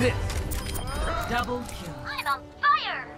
this. Double kill. I'm on fire!